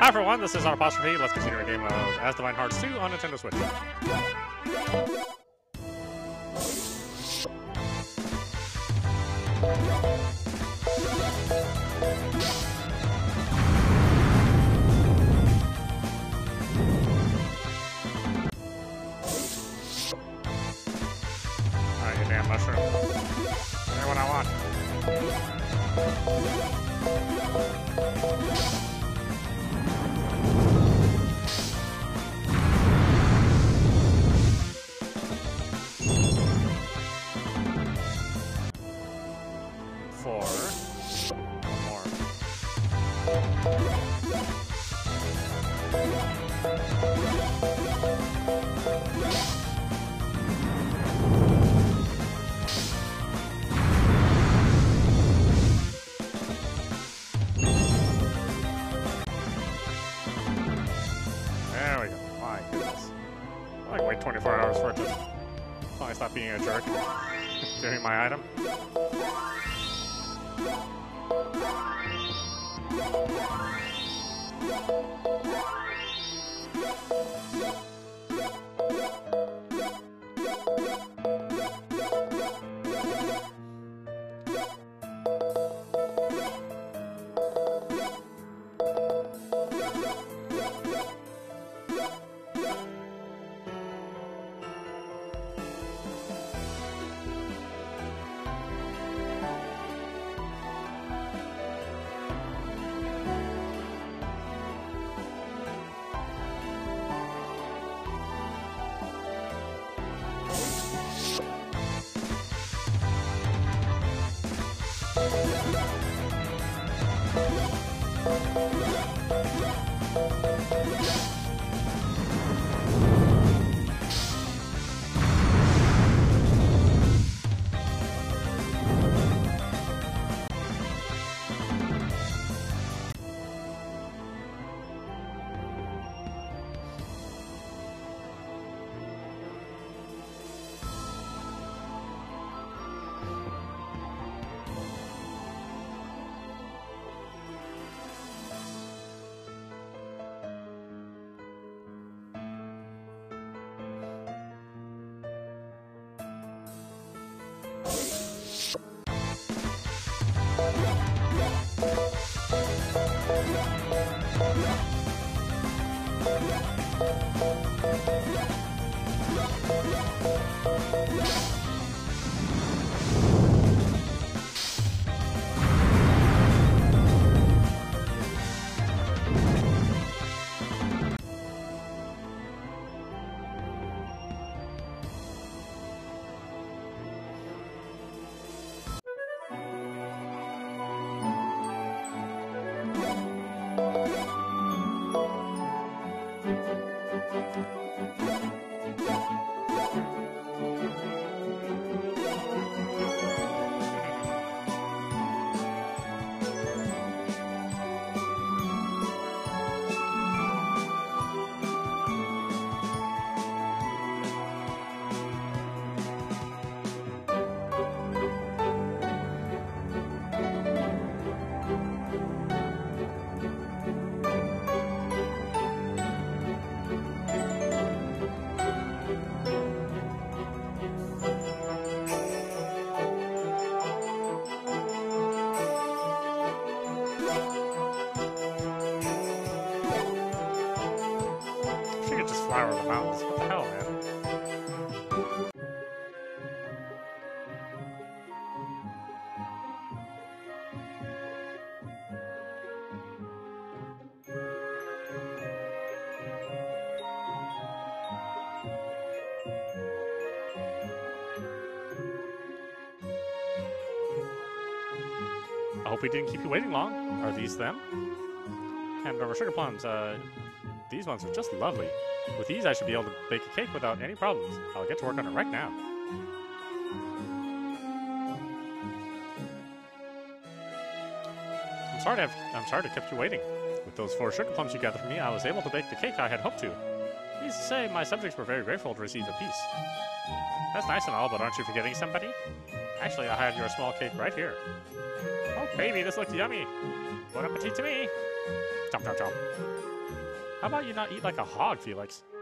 Hi everyone, this is audapostrophe. Let's continue our game of Asdivine Hearts 2 on Nintendo Switch. Alright, mushroom. Give what I want. She hope we didn't keep you waiting long. Are these them? And our sugar plums, uh, these ones are just lovely. With these, I should be able to bake a cake without any problems. I'll get to work on it right now. I'm sorry to have, I'm sorry to kept you waiting. With those four sugar plums you gathered for me, I was able to bake the cake I had hoped to. Needless to say, my subjects were very grateful to receive a piece. That's nice and all, but aren't you forgetting somebody? Actually, I have your small cake right here. Oh, baby, this looks yummy. Bon appetit to me. Jump, jump, jump. How about you not eat like a hog, Felix?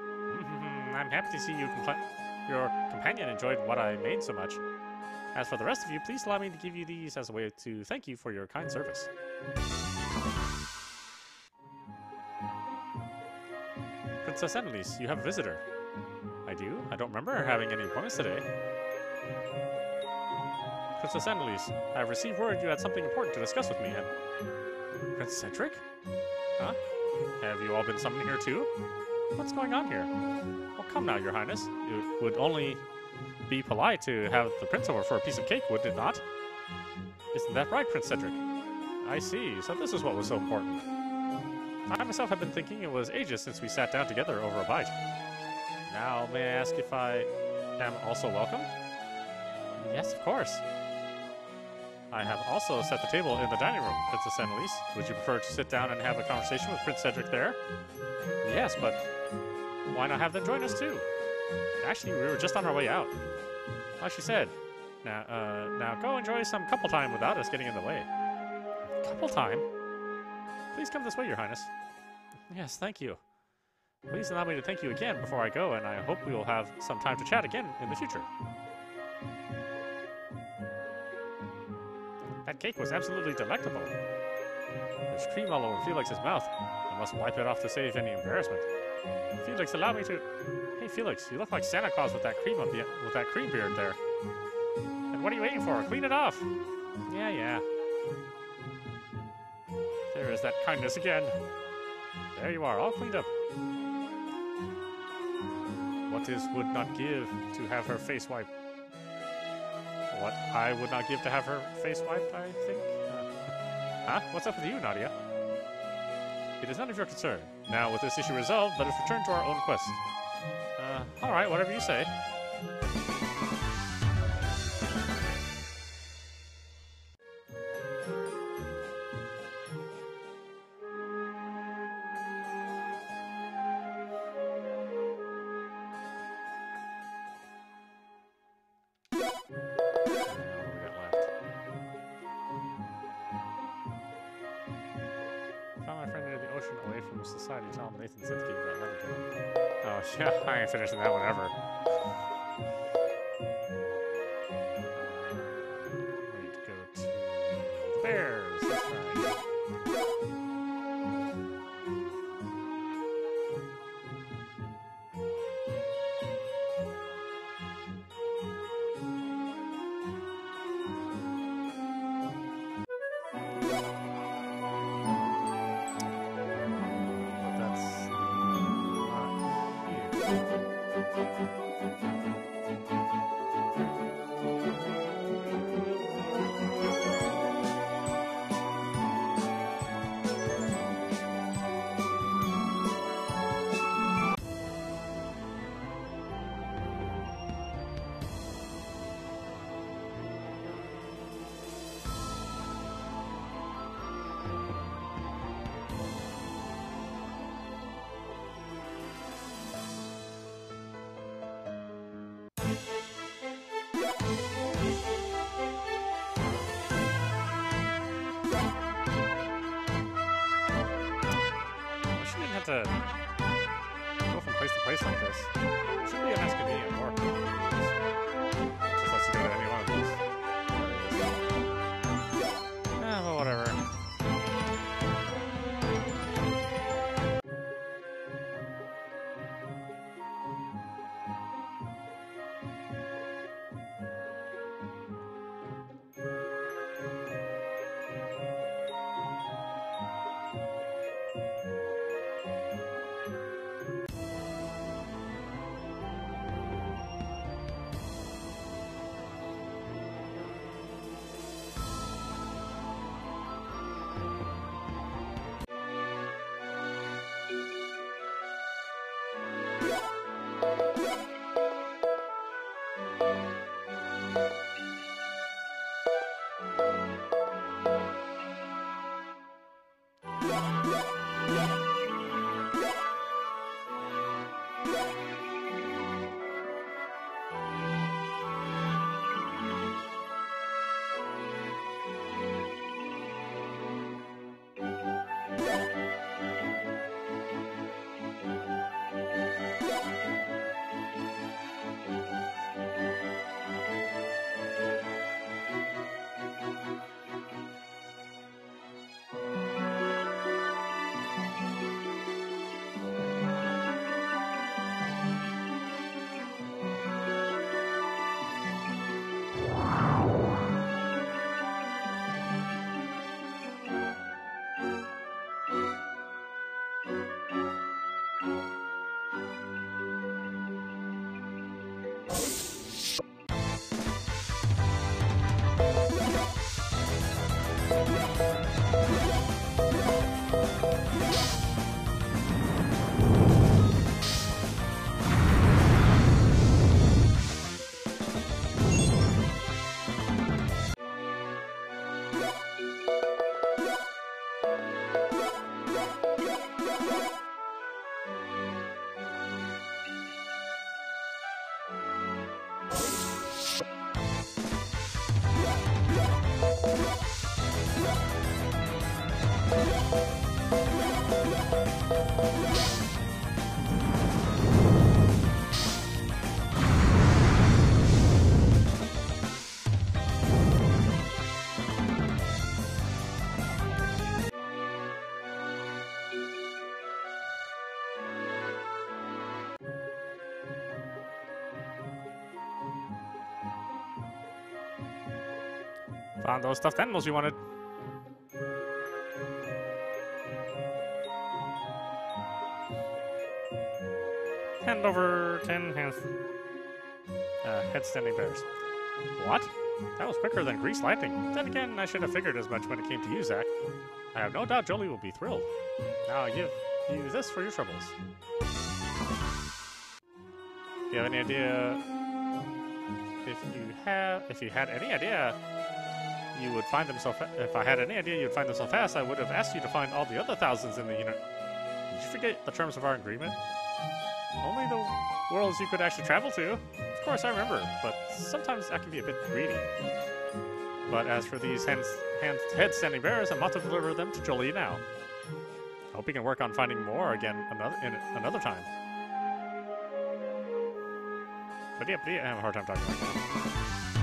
I'm happy to see you your companion enjoyed what I made so much. As for the rest of you, please allow me to give you these as a way to thank you for your kind service. Princess Annalise, you have a visitor. I do? I don't remember having any appointments today. Princess Annalise, I have received word you had something important to discuss with me, and... Prince Cedric? Huh? Have you all been summoned here too? What's going on here? Well, come now, your highness. It would only be polite to have the prince over for a piece of cake, would it not? Isn't that right, Prince Cedric? I see, so this is what was so important. I myself have been thinking it was ages since we sat down together over a bite. Now, may I ask if I am also welcome? Yes, of course. I have also set the table in the dining room, Princess Annalise. Would you prefer to sit down and have a conversation with Prince Cedric there? Yes, but why not have them join us too? Actually, we were just on our way out. Like she said, now, uh, now go enjoy some couple time without us getting in the way. Couple time? Please come this way, Your Highness. Yes, thank you. Please allow me to thank you again before I go, and I hope we will have some time to chat again in the future. Cake was absolutely delectable. There's cream all over Felix's mouth. I must wipe it off to save any embarrassment. Felix, allow me to... Hey, Felix, you look like Santa Claus with that cream on the with that cream beard there. And what are you waiting for? Clean it off. Yeah, yeah. There is that kindness again. There you are, all cleaned up. What is would not give to have her face wiped? What I would not give to have her face wiped, I think? Uh, huh? What's up with you, Nadia? It is none of your concern. Now, with this issue resolved, let us return to our own quest. Uh, alright, whatever you say. Found those stuffed animals you wanted. Hand over 10 hands. Uh, head-standing bears. What? That was quicker than Grease Lightning. Then again, I should have figured as much when it came to you, Zack. I have no doubt Jolie will be thrilled. Now give you this for your troubles. Do you have any idea if you have if you had any idea you would find them so fa- if I had any idea you'd find them so fast, I would have asked you to find all the other thousands in the unit. Did you forget the terms of our agreement? Only the worlds you could actually travel to. Of course, I remember, but sometimes I can be a bit greedy. But as for these hands, hand, head-standing bears, I'm to deliver them to Jolie now. Hope we can work on finding more again another in another time. But yeah, but yeah, I have a hard time talking right now.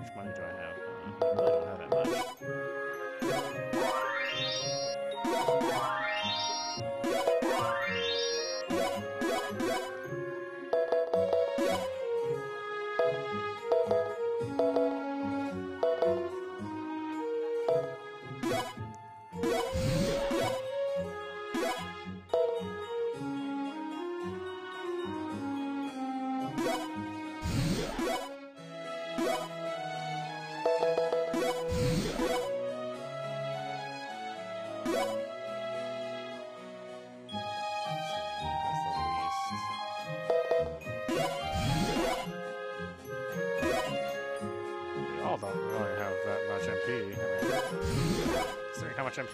Which money do I have? Uh, I really don't have that much.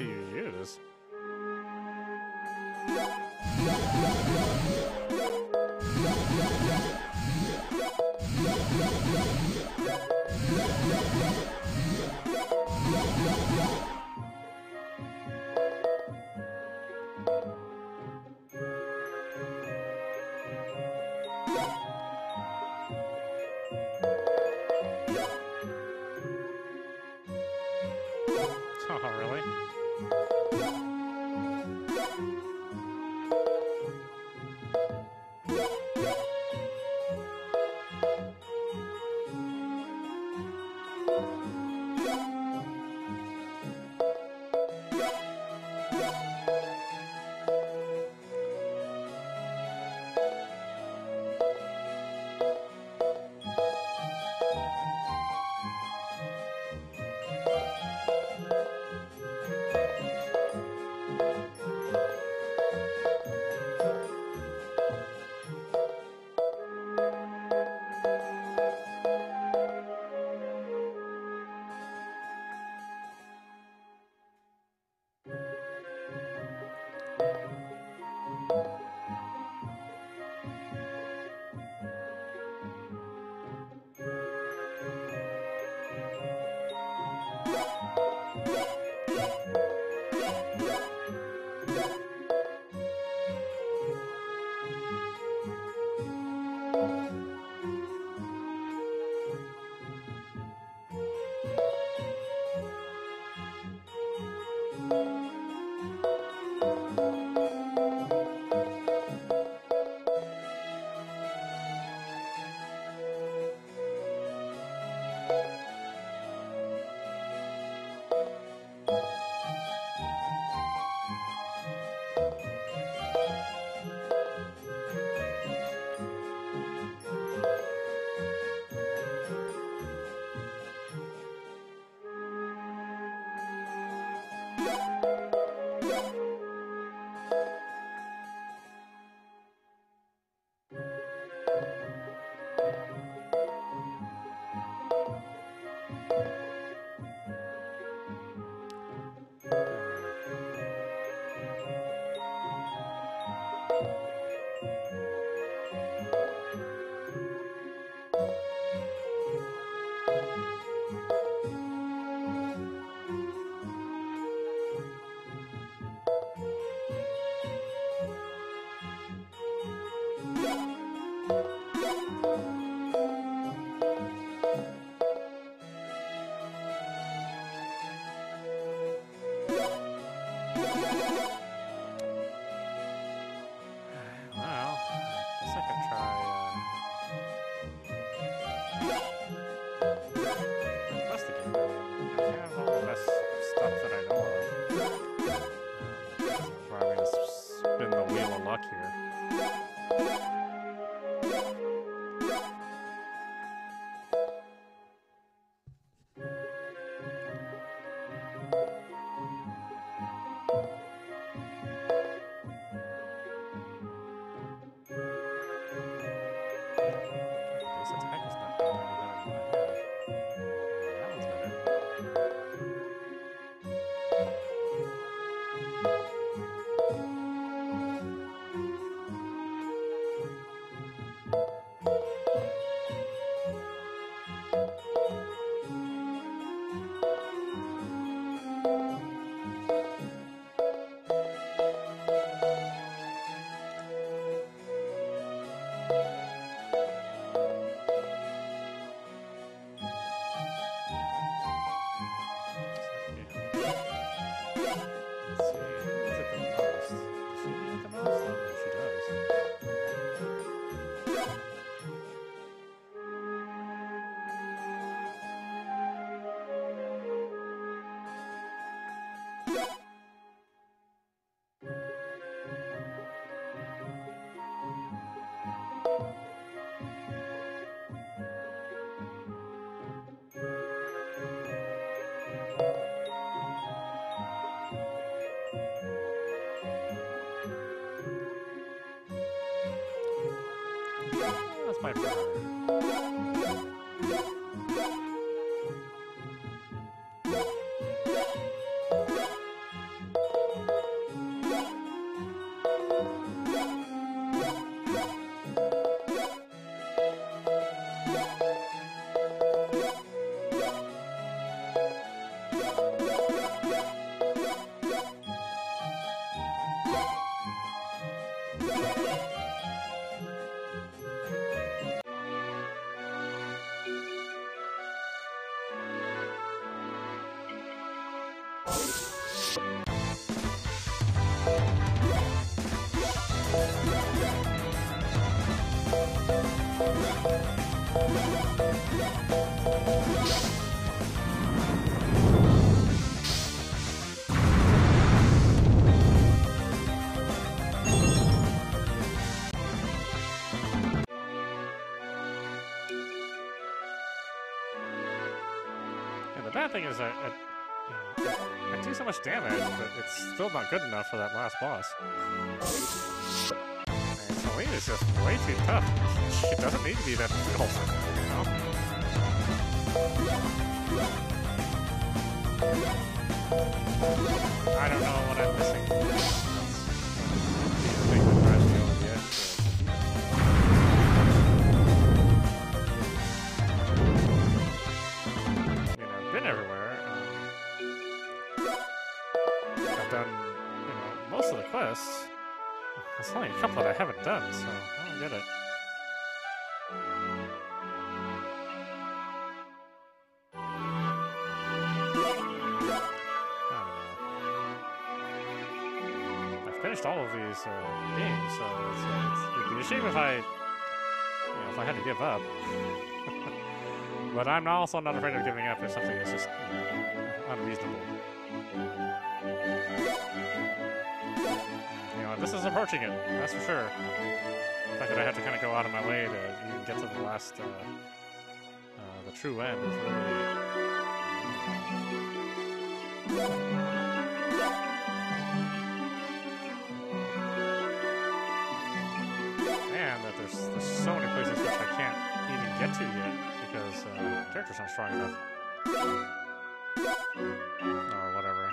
You Let's bad thing is that I, I do so much damage, but it's still not good enough for that last boss. And is just way too tough. She doesn't need to be that difficult. You know? I don't know what I'm missing. Quests. There's only a couple that I haven't done, so I don't get it. All of these uh, games, so uh, it's, it'd be a shame if I, you know, if I had to give up. but I'm also not afraid of giving up if something is just you know, unreasonable on. This is approaching it, that's for sure. The fact that I had to kind of go out of my way to even get to the last, uh, uh, the true end is really... And that there's, there's so many places which I can't even get to yet because uh, the character's not strong enough. Or whatever,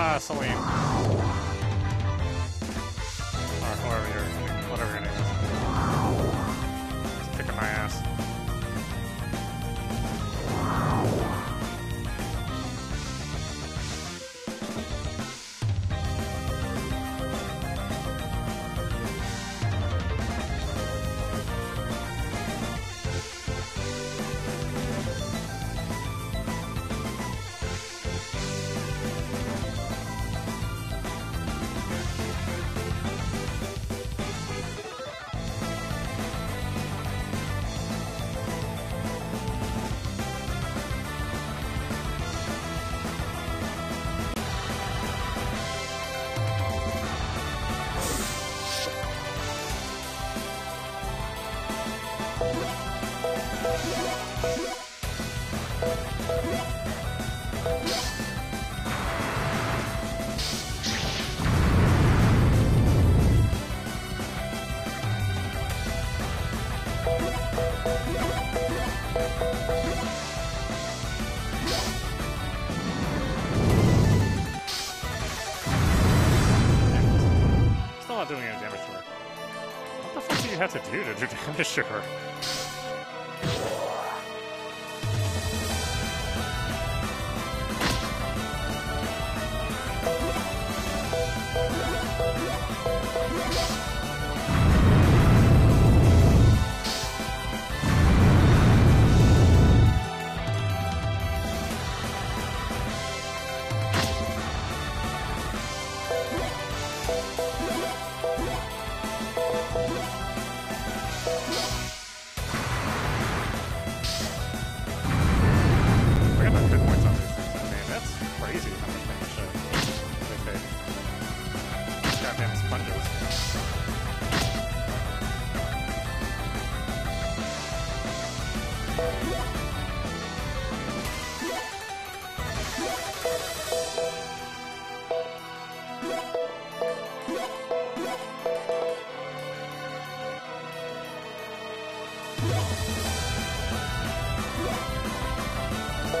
Ah. Fuck do you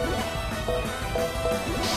Let's go.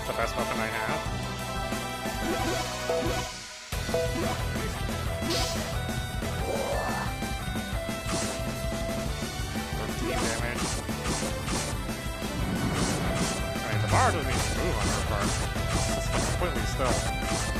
That's the best weapon I have. Thirteen damage. I mean, the bar doesn't even move on her part. It's completely still.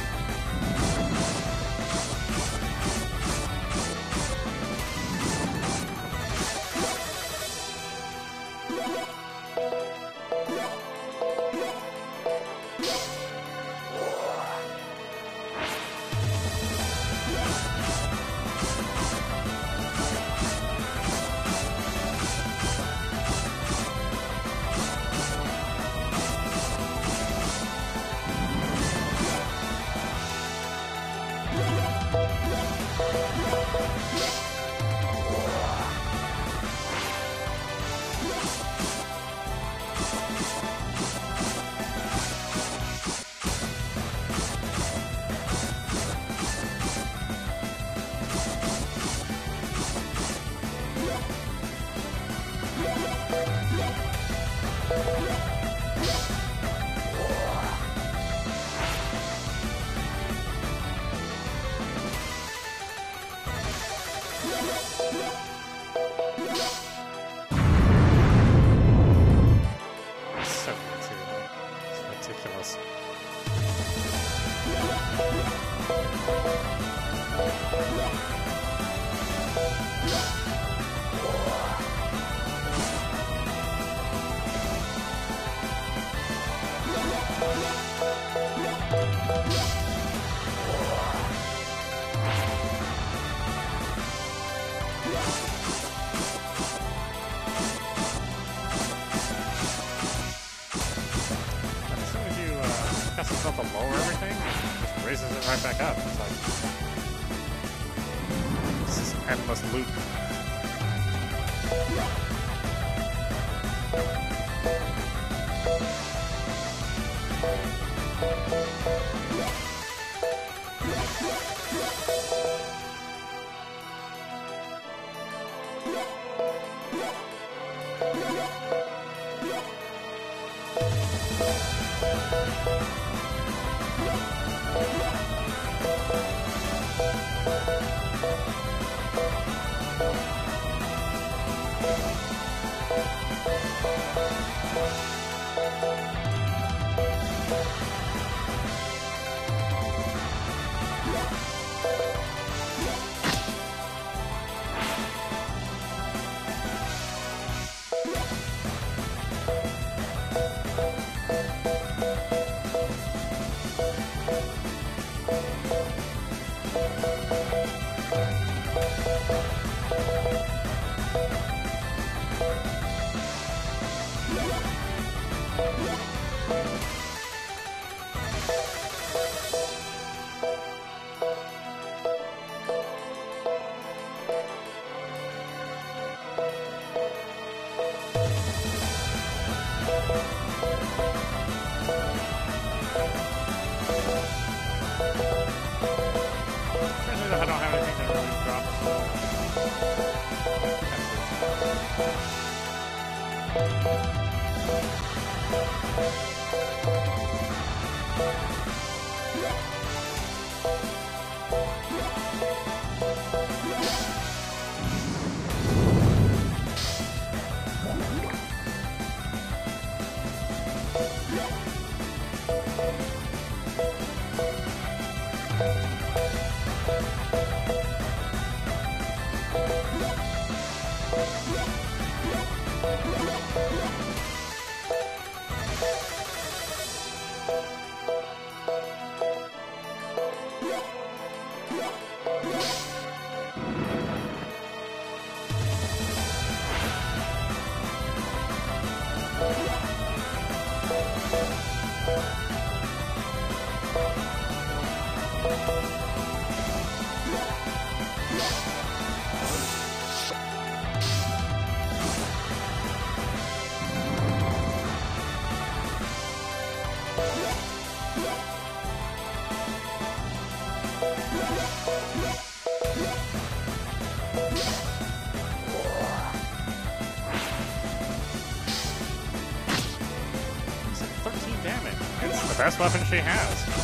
Thank you. Weapon she has.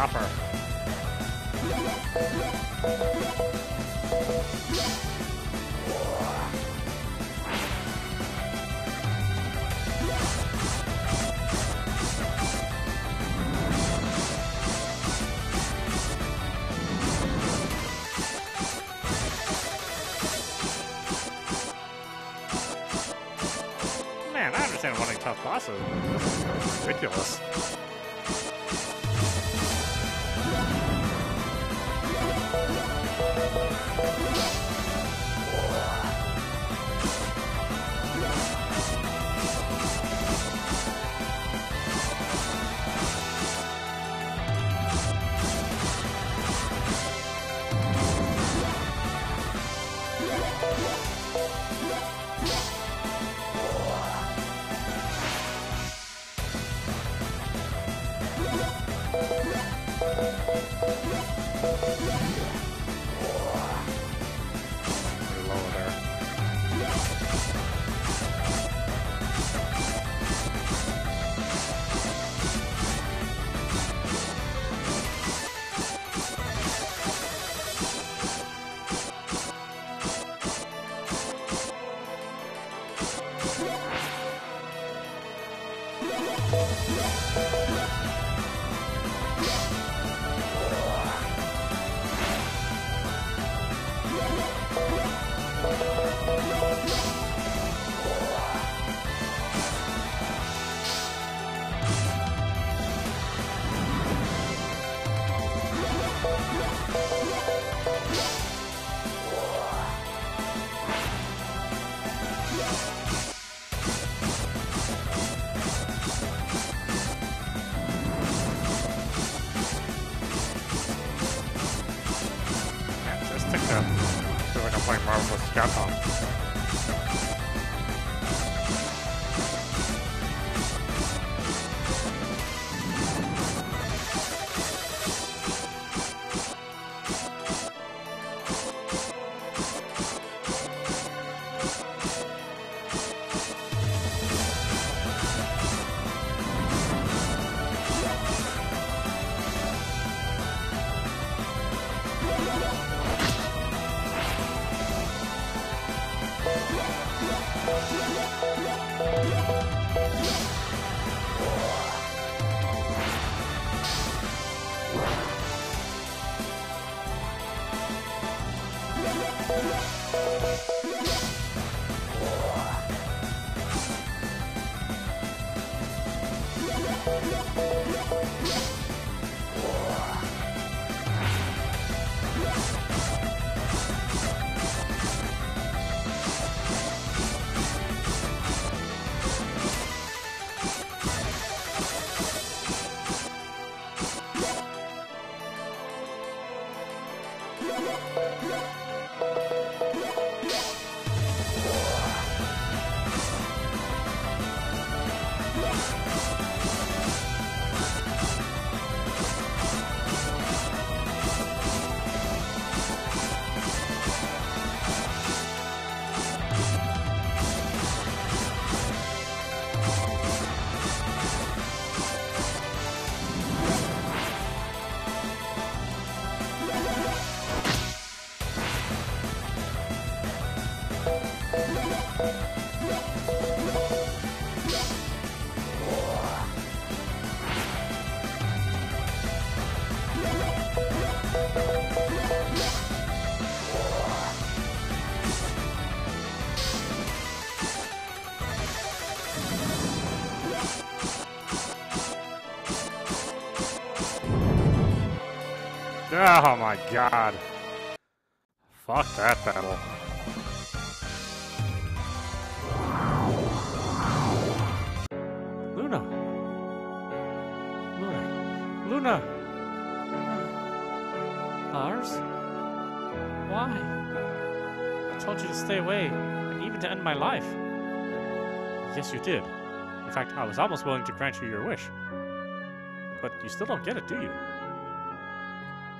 Her. Man, I understand wanting tough bosses, this is ridiculous. 还好。Oh my god. Fuck that battle. Luna. Luna. Luna. Lars? Why? I told you to stay away, and even to end my life. Yes, you did. In fact, I was almost willing to grant you your wish. But you still don't get it, do you?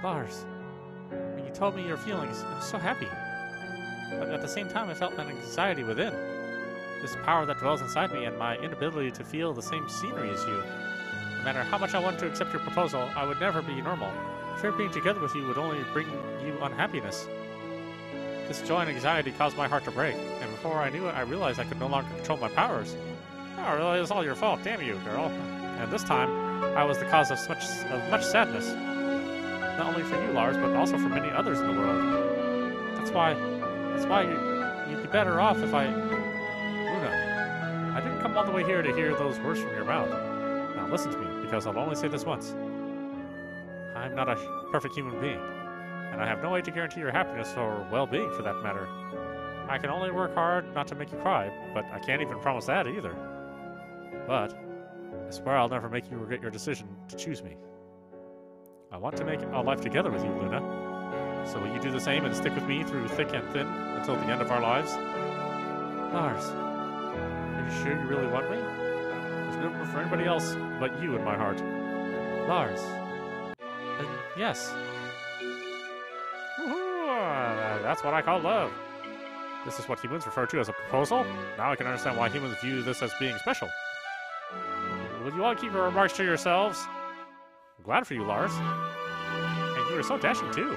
Lars, when you told me your feelings, I was so happy. But at the same time, I felt an anxiety within. This power that dwells inside me and my inability to feel the same scenery as you. No matter how much I wanted to accept your proposal, I would never be normal. Fear being together with you would only bring you unhappiness. This joy and anxiety caused my heart to break, and before I knew it, I realized I could no longer control my powers. Oh, really? It was all your fault. Damn you, girl. And this time, I was the cause of much, of much sadness. Not only for you, Lars, but also for many others in the world. That's why, that's why you'd be better off if I... Luna, I didn't come all the way here to hear those words from your mouth. Now listen to me, because I'll only say this once. I'm not a perfect human being, and I have no way to guarantee your happiness or well-being for that matter. I can only work hard not to make you cry, but I can't even promise that either. But I swear I'll never make you regret your decision to choose me. I want to make our life together with you, Luna. So will you do the same and stick with me through thick and thin until the end of our lives? Lars, are you sure you really want me? There's no room for anybody else but you in my heart. Lars. Uh, yes. That's what I call love. This is what humans refer to as a proposal. Now I can understand why humans view this as being special. Will you all keep your remarks to yourselves? I'm glad for you, Lars. And you were so dashing, too.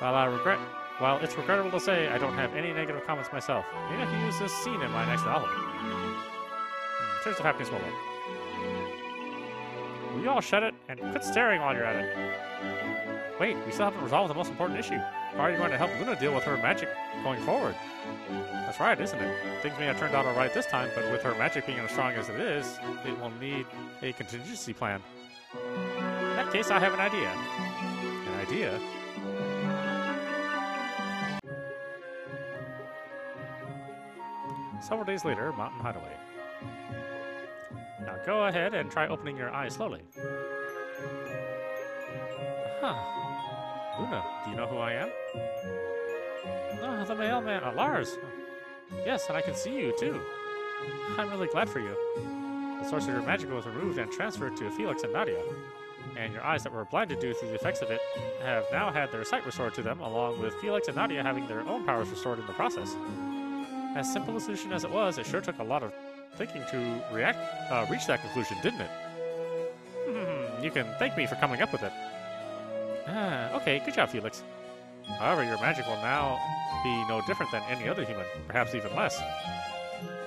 While I regret... While it's regrettable to say, I don't have any negative comments myself. Maybe I can use this scene in my next novel. Hmm, Tears of Happiness Mobile. Will you all shut it and quit staring while you're at it? Wait, we still haven't resolved the most important issue. How are you going to help Luna deal with her magic going forward? That's right, isn't it? Things may have turned out alright this time, but with her magic being as strong as it is, it will need a contingency plan. Case, I have an idea. An idea? Several days later, Mountain Hideaway. Now go ahead and try opening your eyes slowly. Huh. Luna, do you know who I am? Ah, the mailman. Uh, Lars. Yes, and I can see you, too. I'm really glad for you. The source of your magic was removed and transferred to Felix and Nadia. And your eyes that were blinded due to the effects of it have now had their sight restored to them, along with Felix and Nadia having their own powers restored in the process. As simple a solution as it was, it sure took a lot of thinking to react, uh, reach that conclusion, didn't it? Hmm, you can thank me for coming up with it. Ah, okay, good job, Felix. However, your magic will now be no different than any other human, perhaps even less.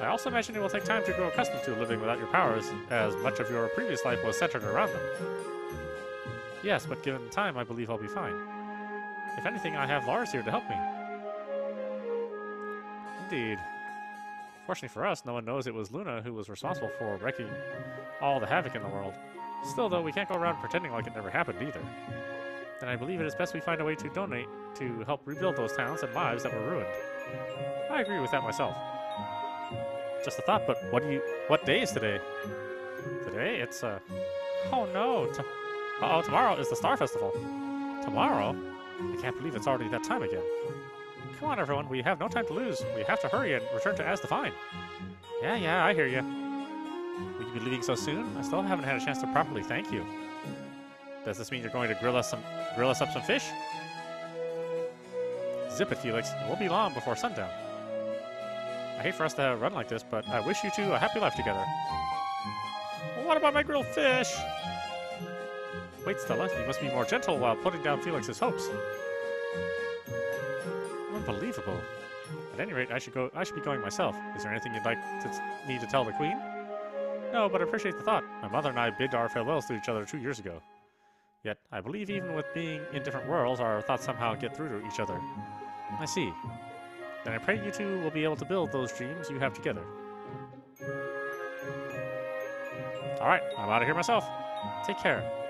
I also imagine it will take time to grow accustomed to living without your powers, as much of your previous life was centered around them. Yes, but given time, I believe I'll be fine. If anything, I have Lars here to help me. Indeed. Fortunately for us, no one knows it was Luna who was responsible for wreaking all the havoc in the world. Still, though, we can't go around pretending like it never happened either. Then I believe it is best we find a way to donate to help rebuild those towns and lives that were ruined. I agree with that myself. Just a thought, but what do you? What day is today? Today it's uh. Oh no! Uh oh, tomorrow is the Star Festival. Tomorrow? I can't believe it's already that time again. Come on, everyone, we have no time to lose. We have to hurry and return to Asdivine. Yeah, yeah, I hear you. Will you be leaving so soon? I still haven't had a chance to properly thank you. Does this mean you're going to grill us some grill us up some fish? Zip it, Felix. It won't be long before sundown. I hate for us to run like this, but I wish you two a happy life together. What about my grilled fish? Wait, Stella, you must be more gentle while putting down Felix's hopes. Unbelievable. At any rate, I should go. I should be going myself. Is there anything you'd like to, me to tell the Queen? No, but I appreciate the thought. My mother and I bid our farewells to each other two years ago. Yet, I believe even with being in different worlds, our thoughts somehow get through to each other. I see. Then I pray you two will be able to build those dreams you have together. Alright, I'm out of here myself. Take care.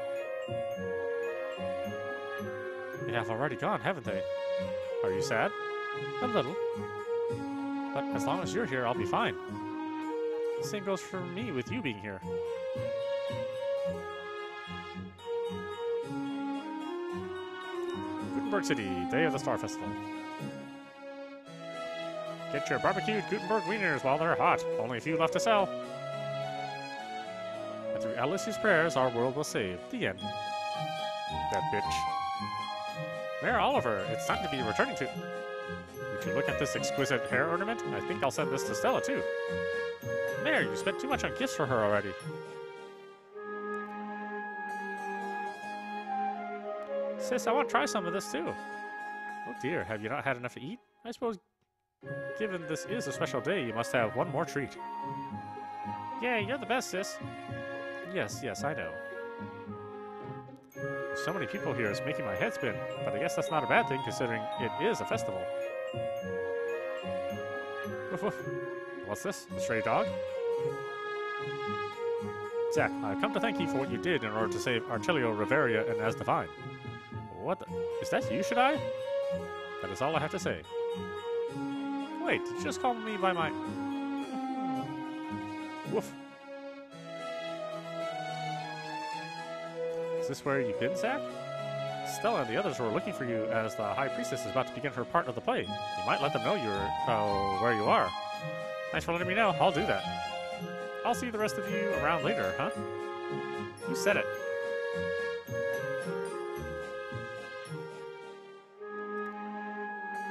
They have already gone, haven't they? Are you sad? A little. But as long as you're here, I'll be fine. The same goes for me with you being here. Gutenberg City, day of the Star Festival. Get your barbecued Gutenberg wieners while they're hot. Only a few left to sell. And through Alicia's prayers, our world was saved. The end. That bitch. Mayor Oliver, it's time to be returning to... Would you look at this exquisite hair ornament? I think I'll send this to Stella, too. Mayor, you spent too much on gifts for her already. Sis, I want to try some of this, too. Oh dear, have you not had enough to eat? I suppose Given this is a special day, you must have one more treat. Yay, you're the best, sis. Yes, yes, I know. So many people here is making my head spin, but I guess that's not a bad thing considering it is a festival. Woof woof. What's this? A stray dog? Zack, I've come to thank you for what you did in order to save Archelio, Riveria, and Asdivine. What the? Is that you, should I? That is all I have to say. Wait, just call me by my... Hmm. Woof. This where you've been, Zack? Stella and the others were looking for you as the High Priestess is about to begin her part of the play. You might let them know you're, uh, where you are. Thanks for letting me know. I'll do that. I'll see the rest of you around later, huh? You said it.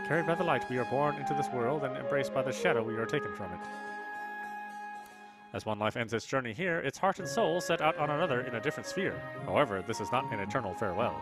Carried by the light, we are born into this world, and embraced by the shadow, we are taken from it. As one life ends its journey here, its heart and soul set out on another in a different sphere. However, this is not an eternal farewell.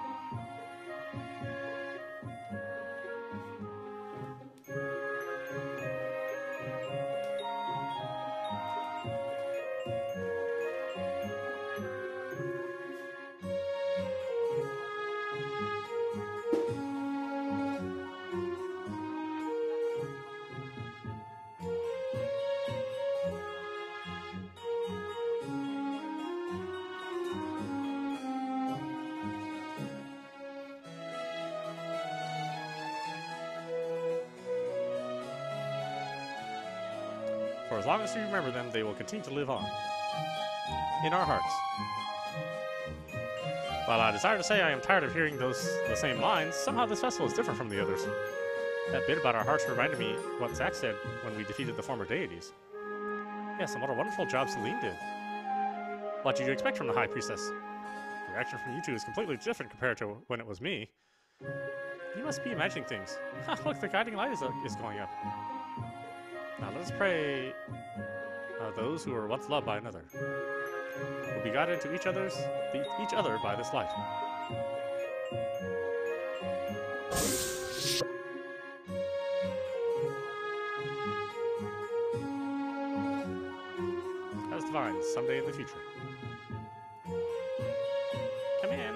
As we remember them, they will continue to live on. In our hearts. While I desire to say I am tired of hearing those the same lines, somehow this festival is different from the others. That bit about our hearts reminded me what Zack said when we defeated the former deities. Yes, and what a wonderful job Celine did. What did you expect from the High Priestess? The reaction from you two is completely different compared to when it was me. You must be imagining things. Look, the guiding light is, uh, is going up. Now let us pray uh, those who were once loved by another will be guided to each other's each other by this light. Asdivine, someday in the future. Come in.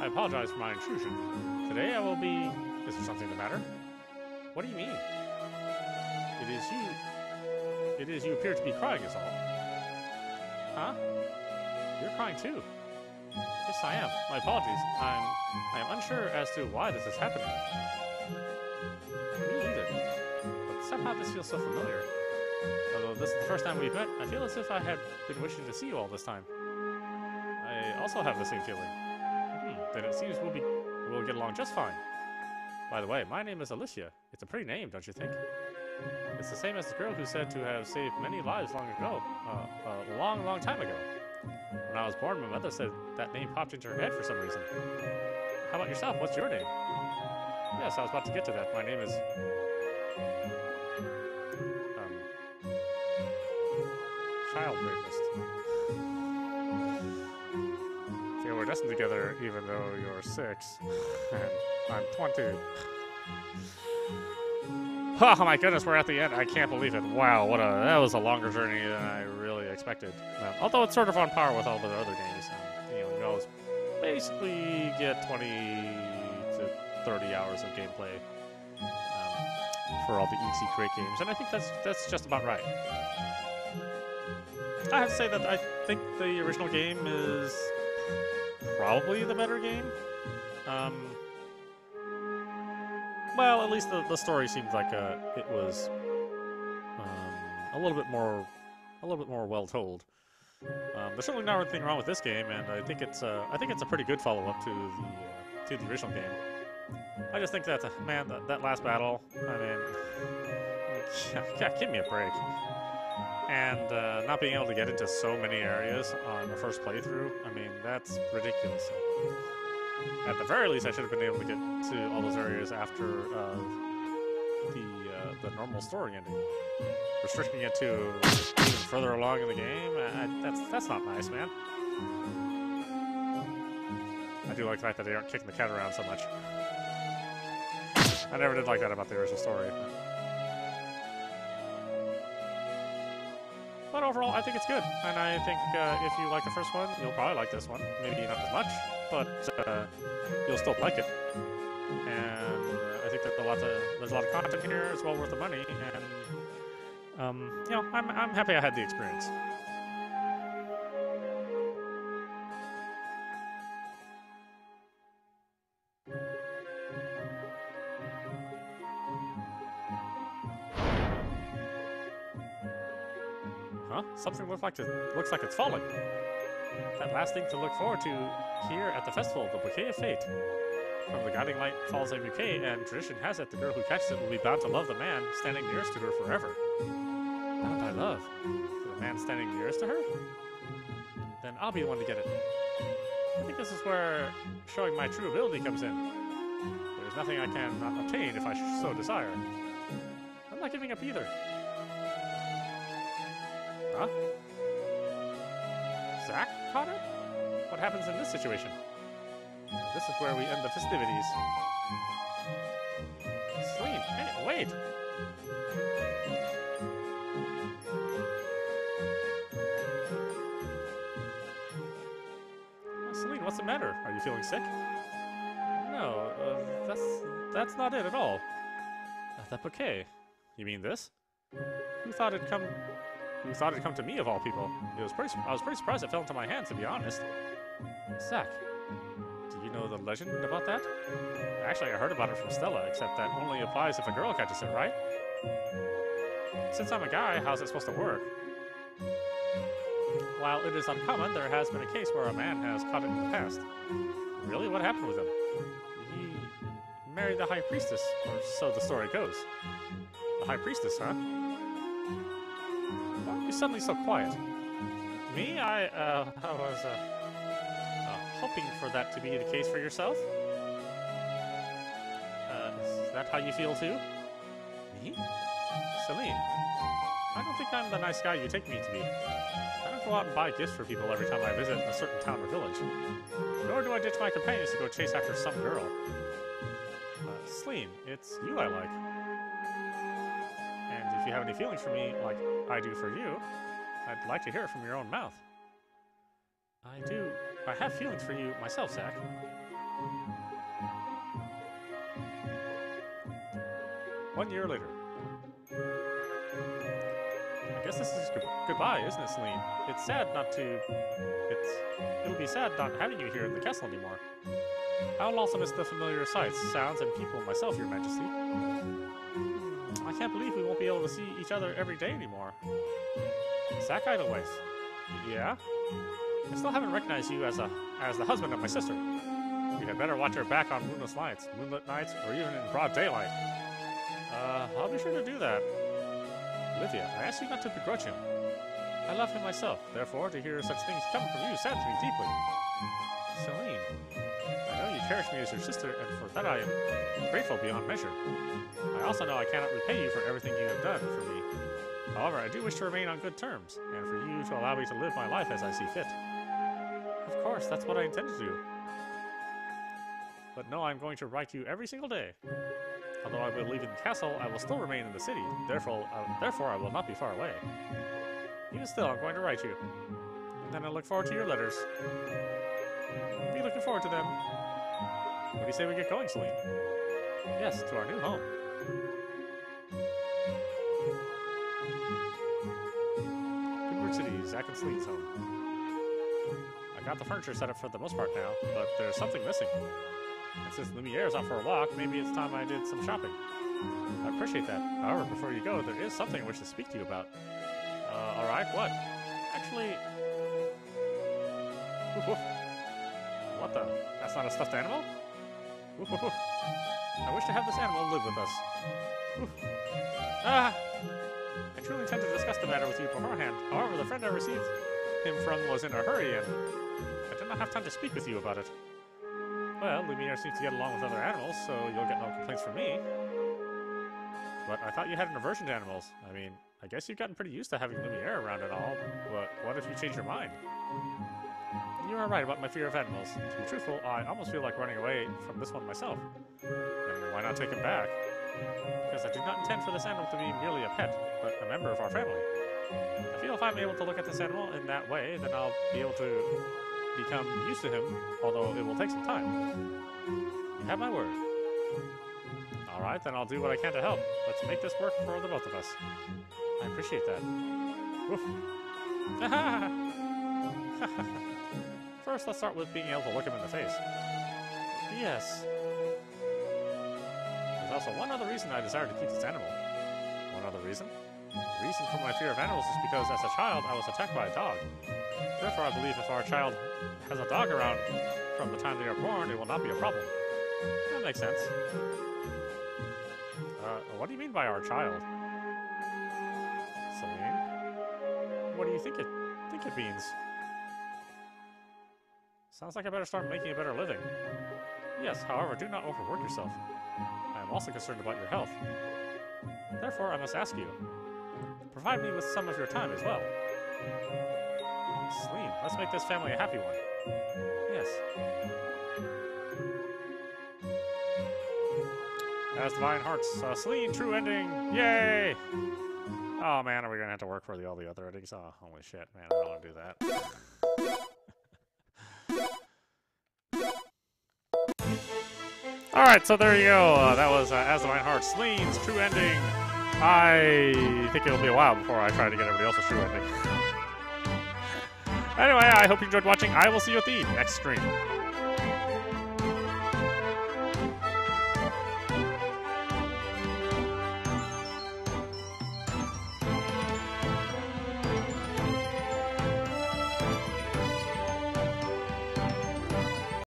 I apologize for my intrusion. Today I will be... Is there something the matter? What do you mean? It is you. It is you appear to be crying is all. Huh? You're crying too. Yes, I am. My apologies. I'm I am unsure as to why this is happening. Me either. But somehow this feels so familiar. Although this is the first time we've met, I feel as if I had been wishing to see you all this time. I also have the same feeling. Hmm, then it seems we'll be we'll get along just fine. By the way, my name is Alicia. It's a pretty name, don't you think? It's the same as the girl who said to have saved many lives long ago, uh, a long, long time ago. When I was born, my mother said that name popped into her head for some reason. How about yourself? What's your name? Yes, I was about to get to that. My name is... Um... Child Rapist. See, we're destined together even though you're six, and I'm 20. Oh my goodness, we're at the end. I can't believe it. Wow, what a that was a longer journey than I really expected. Um, although it's sort of on par with all the other games. Um, you know, you basically get 20 to 30 hours of gameplay um, for all the Exe-Create games, and I think that's that's just about right. I have to say that I think the original game is probably the better game. Um, well, at least the, the story seems like uh, it was um, a little bit more a little bit more well told. Um, there's certainly not anything wrong with this game, and I think it's uh, I think it's a pretty good follow up to the uh, to the original game. I just think that man that, that last battle. I mean, yeah, give me a break. And uh, not being able to get into so many areas on the first playthrough, I mean, that's ridiculous. At the very least, I should have been able to get to all those areas after uh, the uh, the normal story ending. Restricting it to even further along in the game, I, that's that's not nice, man. I do like the fact that they aren't kicking the cat around so much. I never did like that about the original story. But overall, I think it's good. And I think uh, if you like the first one, you'll probably like this one. Maybe not as much, but uh, you'll still like it. And uh, I think that a lot of, there's a lot of content here. It's well worth the money. And, um, you know, I'm, I'm happy I had the experience. Huh? Something looks like it looks like it's falling. That last thing to look forward to here at the festival, the bouquet of fate. From the guiding light falls a bouquet, and tradition has it the girl who catches it will be bound to love the man standing nearest to her forever. Bound I love? To the man standing nearest to her? Then I'll be the one to get it. I think this is where showing my true ability comes in. There's nothing I cannot obtain if I so desire. I'm not giving up either. Huh? What happens in this situation? This is where we end the festivities. Celine, hey, wait! Celine, what's the matter? Are you feeling sick? No, uh, that's that's not it at all. Uh, that bouquet. You mean this? Who thought it'd come who thought it'd come to me of all people? It was pretty. I was pretty surprised it fell into my hands, to be honest. Zack, do you know the legend about that? Actually, I heard about it from Stella, except that only applies if a girl catches it, right? Since I'm a guy, how's it supposed to work? While it is uncommon, there has been a case where a man has caught it in the past. Really? What happened with him? He married the High Priestess, or so the story goes. The High Priestess, huh? Why are you suddenly so quiet? Me? I, uh, I was, uh, hoping for that to be the case for yourself. Uh, is that how you feel too? Me? Celine, I don't think I'm the nice guy you take me to be. I don't go out and buy gifts for people every time I visit a certain town or village. Nor do I ditch my companions to go chase after some girl. Uh, Celine, it's you I like. And if you have any feelings for me, like I do for you, I'd like to hear it from your own mouth. I do. I have feelings for you myself, Zack. One year later. I guess this is good goodbye, isn't it, Celine? It's sad not to... It's... It'll be sad not having you here in the castle anymore. I'll also miss the familiar sights, sounds, and people myself, your majesty. I can't believe we won't be able to see each other every day anymore. Zack Idlewife. Yeah? I still haven't recognized you as a as the husband of my sister. You had better watch her back on moonless nights, moonlit nights, or even in broad daylight. Uh, I'll be sure to do that. Olivia, I ask you not to begrudge him. I love him myself, therefore, to hear such things come from you saddens me deeply. Celine, I know you cherish me as your sister, and for that I am grateful beyond measure. I also know I cannot repay you for everything you have done for me. However, I do wish to remain on good terms, and for you to allow me to live my life as I see fit. Of course, that's what I intend to do. But no, I'm going to write you every single day. Although I will leave in the castle, I will still remain in the city. Therefore, uh, therefore I will not be far away. Even still, I'm going to write you. And then I look forward to your letters. Be looking forward to them. What do you say we get going, Celine? Yes, to our new home. City, Zack and Celine's home. Got the furniture set up for the most part now, but there's something missing. And since Lumiere's out for a walk, maybe it's time I did some shopping. I appreciate that. However, before you go, there is something I wish to speak to you about. Uh, alright, what? Actually... What the? That's not a stuffed animal? I wish to have this animal live with us. Ah! I truly intend to discuss the matter with you beforehand. However, the friend I received him from was in a hurry, and not have time to speak with you about it. Well, Lumiere seems to get along with other animals, so you'll get no complaints from me. But I thought you had an aversion to animals. I mean, I guess you've gotten pretty used to having Lumiere around and all, but what if you change your mind? You are right about my fear of animals. To be truthful, I almost feel like running away from this one myself. Why not take him back? Because I do not intend for this animal to be merely a pet, but a member of our family. I feel if I'm able to look at this animal in that way, then I'll be able to become used to him, although it will take some time. You have my word. Alright, then I'll do what I can to help. Let's make this work for the both of us. I appreciate that. Woof. First, let's start with being able to look him in the face. Yes. There's also one other reason I desire to keep this animal. One other reason? The reason for my fear of animals is because as a child I was attacked by a dog. Therefore, I believe if our child has a dog around from the time they are born, it will not be a problem. That makes sense. Uh, what do you mean by our child? Celine? What do you think it think it means? Sounds like I better start making a better living. Yes, however, do not overwork yourself. I am also concerned about your health. Therefore, I must ask you, provide me with some of your time as well. Celine, let's make this family a happy one. Yes. Asdivine Hearts, uh, true ending! Yay! Oh man, are we gonna have to work for the, all the other endings? Oh, holy shit, man, I don't wanna do that. Alright, so there you go. Uh, that was uh, Asdivine Hearts, Celine's true ending. I think it'll be a while before I try to get everybody else's true ending. Anyway, I hope you enjoyed watching. I will see you at the next stream.